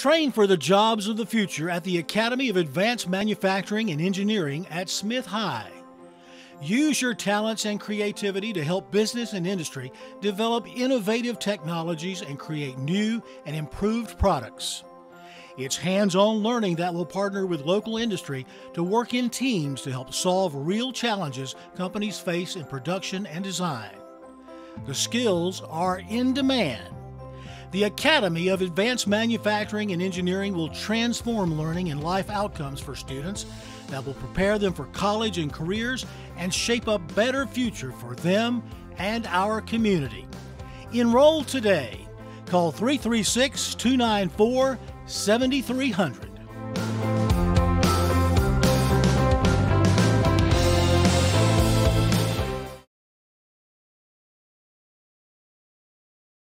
Train for the jobs of the future at the Academy of Advanced Manufacturing and Engineering at Smith High. Use your talents and creativity to help business and industry develop innovative technologies and create new and improved products. It's hands on learning that will partner with local industry to work in teams to help solve real challenges companies face in production and design. The skills are in demand. The Academy of Advanced Manufacturing and Engineering will transform learning and life outcomes for students that will prepare them for college and careers and shape a better future for them and our community. Enroll today. Call 336 294 7300.